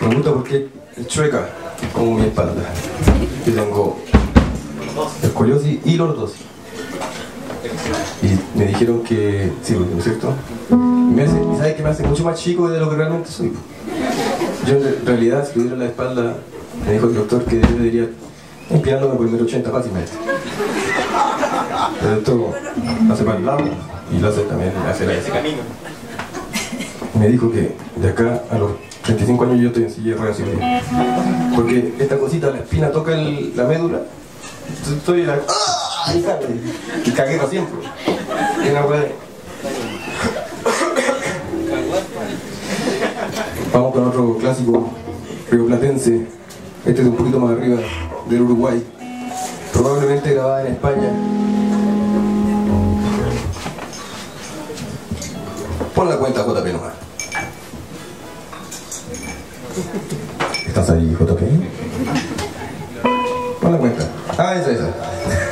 Me gusta porque es chueca, como mi espalda. Yo tengo escoliosis y lordosis. Y me dijeron que, sí, ¿no es cierto? Y, me hace, y que me hace mucho más chico de lo que realmente soy. Yo en realidad, si tuviera la espalda, me dijo el doctor que yo debería empleándome por el metro 80 fácilmente. Pero esto hace para el lado y lo hace también hacia la camino. Me dijo que de acá a los 35 años yo estoy en silla de ruedas Porque esta cosita, la espina toca el- la médula. Entonces estoy la... ¡Ah! Y cago, Y cagué para siempre. Y Vamos con otro clásico rioplatense. Este es un poquito más arriba del Uruguay. Probablemente grabada en España. Pon la cuenta JP nomás. ¿Estás ahí, JP? Pon la cuenta. Ah, esa, esa. ¿Qué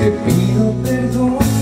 Te pido perdón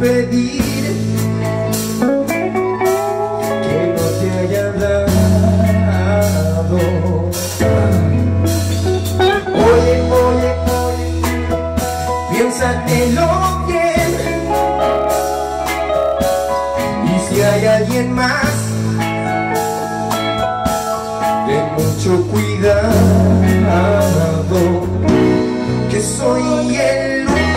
pedir que no te haya hablado. Oye, oye, oye, piénsatelo bien. Y si hay alguien más, ten mucho cuidado, que soy el único.